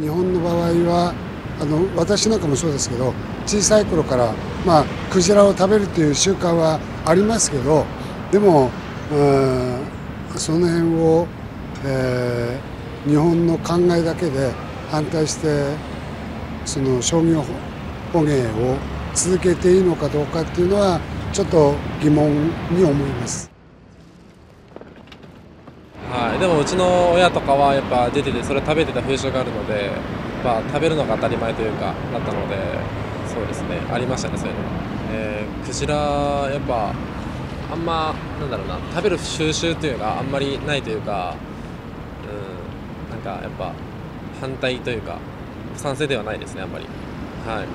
日本の場合はあの私なんかもそうですけど小さい頃から、まあ、クジラを食べるという習慣はありますけどでも、その辺を、えー、日本の考えだけで反対してその商業捕鯨を続けていいのかどうかっていうのはちょっと疑問に思います。でもうちの親とかはやっぱ出ててそれ食べてた風習があるので、まあ、食べるのが当たり前というかだったのでそうですね。ありましたねそういうの。は、えー、クジラやっぱあんまなんだろうな食べる収集というかあんまりないというかうんなんかやっぱ反対というか賛成ではないですねあんまり。はい。